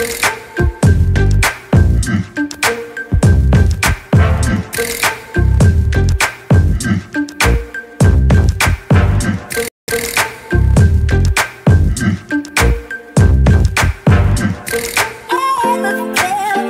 I love you.